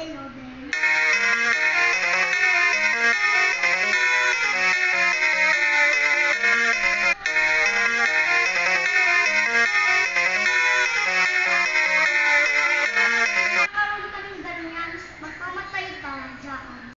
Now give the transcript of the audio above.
I know them.